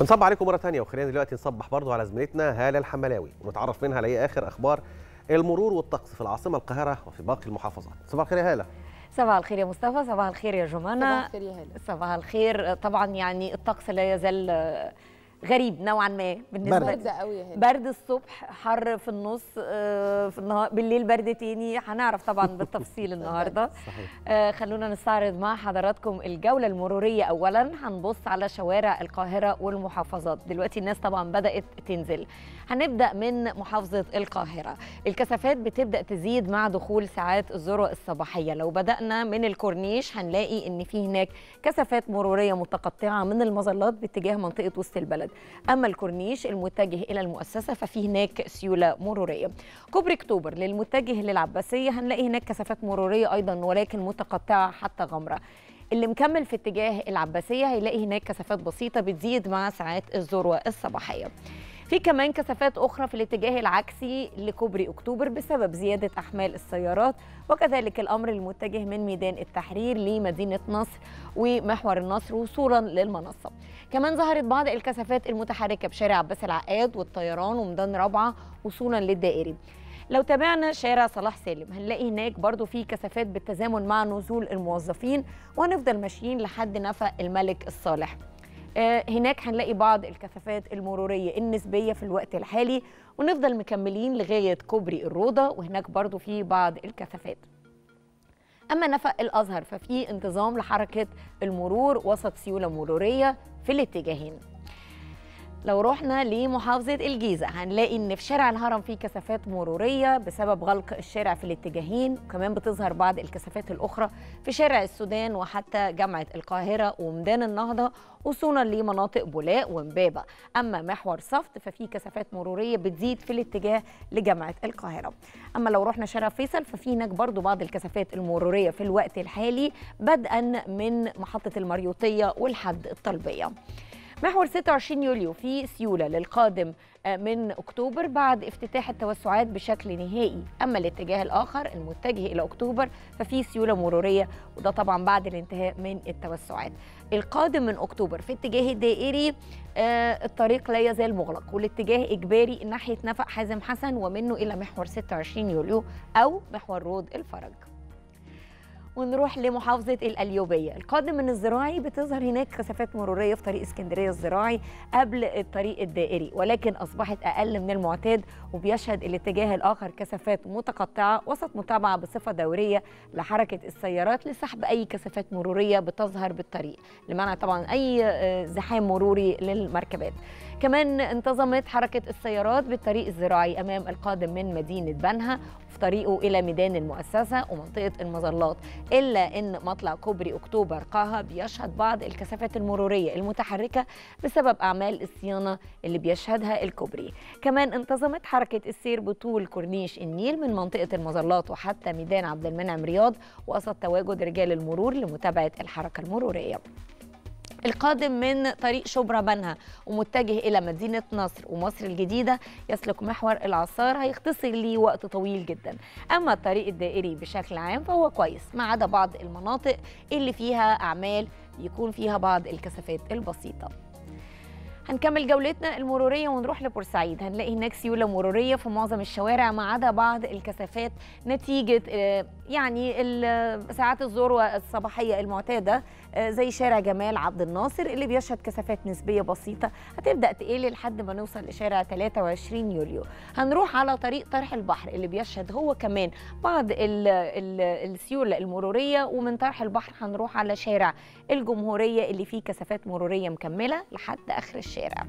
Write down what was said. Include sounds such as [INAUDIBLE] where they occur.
بنصب عليكم مرة ثانية وخلينا دلوقتي نصبح برضو على زميلتنا هالة الحملاوي ونتعرف منها على إيه آخر أخبار المرور والطقس في العاصمة القاهرة وفي باقي المحافظات. صباح الخير يا هالة. صباح الخير يا مصطفى صباح الخير يا جمانة. صباح الخير يا هلا صباح الخير. طبعا يعني الطقس لا يزال غريب نوعا ما بالنسبة برد. برد قوي برد الصبح حر في النص آه، في النهار بالليل برد تاني. هنعرف طبعا بالتفصيل [LAUGHS] النهارده. صحيح. آه، خلونا نستعرض مع حضراتكم الجولة المرورية. أولا هنبص على شوارع القاهرة والمحافظات. دلوقتي الناس طبعا بدأت تنزل. هنبدأ من محافظة القاهرة. الكثافات بتبدأ تزيد مع دخول ساعات الذروة الصباحية. لو بدأنا من الكورنيش هنلاقي إن في هناك كثافات مرورية متقطعة من المظلات باتجاه منطقة وسط البلد. أما الكورنيش المتجه إلى المؤسسة ففي هناك سيولة مرورية. كوبري أكتوبر للمتجه للعباسية هنلاقي هناك كثافات مرورية أيضا ولكن متقطعة حتى غمرة. اللي مكمل في اتجاه العباسية هيلاقي هناك كثافات بسيطة بتزيد مع ساعات الذروة الصباحية. في كمان كثافات أخرى في الاتجاه العكسي لكوبري أكتوبر بسبب زيادة أحمال السيارات وكذلك الأمر المتجه من ميدان التحرير لمدينة نصر ومحور النصر وصولا للمنصة. كمان ظهرت بعض الكثافات المتحركة بشارع عباس العقاد والطيران وميدان رابعة وصولا للدائري. لو تابعنا شارع صلاح سالم هنلاقي هناك برضو في كثافات بالتزامن مع نزول الموظفين وهنفضل ماشيين لحد نفق الملك الصالح. هناك هنلاقي بعض الكثافات المرورية النسبية في الوقت الحالي ونفضل مكملين لغاية كوبري الروضة وهناك برضو في بعض الكثافات. أما نفق الأزهر ففي انتظام لحركة المرور وسط سيولة مرورية في الاتجاهين. لو رحنا لمحافظة الجيزة هنلاقي إن في شارع الهرم في كثافات مرورية بسبب غلق الشارع في الاتجاهين وكمان بتظهر بعض الكثافات الأخرى في شارع السودان وحتى جامعة القاهرة وميدان النهضة وصولا لمناطق بولاق ومبابة. أما محور صفت ففي كثافات مرورية بتزيد في الاتجاه لجامعة القاهرة. أما لو رحنا شارع فيصل ففي هناك برضو بعض الكثافات المرورية في الوقت الحالي بدءا من محطة المريوطية والحد الطلبية. محور 26 يوليو في سيولة للقادم آه، من أكتوبر بعد افتتاح التوسعات بشكل نهائي. أما الاتجاه الآخر المتجه إلى أكتوبر ففي سيولة مرورية وده طبعا بعد الانتهاء من التوسعات. القادم من أكتوبر في اتجاه الدائري آه، الطريق لا يزال مغلق والاتجاه إجباري ناحية نفق حازم حسن ومنه إلى محور 26 يوليو أو محور رود الفرج. ونروح لمحافظة القليوبية القادم من الزراعي بتظهر هناك كثافات مرورية في طريق اسكندرية الزراعي قبل الطريق الدائري ولكن أصبحت أقل من المعتاد وبيشهد الاتجاه الآخر كثافات متقطعة وسط متابعة بصفة دورية لحركة السيارات لسحب أي كثافات مرورية بتظهر بالطريق لمنع طبعا أي آه، زحام مروري للمركبات. كمان انتظمت حركة السيارات بالطريق الزراعي أمام القادم من مدينة بنها في طريقه إلى ميدان المؤسسة ومنطقة المظلات. إلا أن مطلع كوبري أكتوبر قاها بيشهد بعض الكثافات المرورية المتحركة بسبب أعمال الصيانة اللي بيشهدها الكوبري. كمان انتظمت حركة السير بطول كورنيش النيل من منطقة المظلات وحتى ميدان عبد المنعم رياض وسط تواجد رجال المرور لمتابعة الحركة المرورية. القادم من طريق شبرا بنها ومتجه إلى مدينة نصر ومصر الجديدة. يسلك محور العصار هيختصر ليه وقت طويل جدا. أما الطريق الدائري بشكل عام فهو كويس ما عدا بعض المناطق اللي فيها أعمال يكون فيها بعض الكثافات البسيطة. هنكمل جولتنا المرورية ونروح لبورسعيد. هنلاقي هناك سيولة مرورية في معظم الشوارع ما عدا بعض الكثافات نتيجة آه، يعني ال- ساعات الذروة الصباحية المعتادة آه، زي شارع جمال عبد الناصر اللي بيشهد كثافات نسبية بسيطة. هتبدأ تقل لحد ما نوصل لشارع 23 يوليو. هنروح على طريق طرح البحر اللي بيشهد هو كمان بعض ال ال السيولة المرورية. ومن طرح البحر هنروح على شارع الجمهورية اللي فيه كثافات مرورية مكملة لحد آخر الشارع. Teixeira.